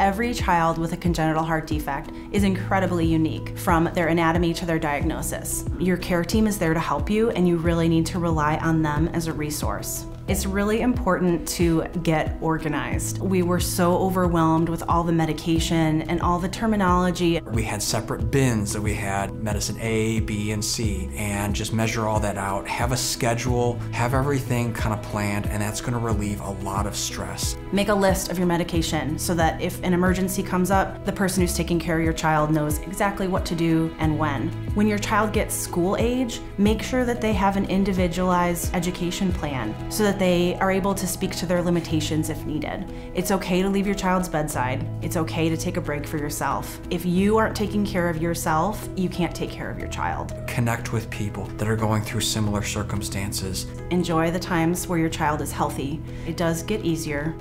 Every child with a congenital heart defect is incredibly unique from their anatomy to their diagnosis. Your care team is there to help you and you really need to rely on them as a resource. It's really important to get organized. We were so overwhelmed with all the medication and all the terminology. We had separate bins that we had medicine A, B, and C, and just measure all that out, have a schedule, have everything kind of planned, and that's gonna relieve a lot of stress. Make a list of your medication so that if an emergency comes up, the person who's taking care of your child knows exactly what to do and when. When your child gets school age, make sure that they have an individualized education plan so that they are able to speak to their limitations if needed. It's okay to leave your child's bedside. It's okay to take a break for yourself. If you aren't taking care of yourself, you can't take care of your child. Connect with people that are going through similar circumstances. Enjoy the times where your child is healthy. It does get easier,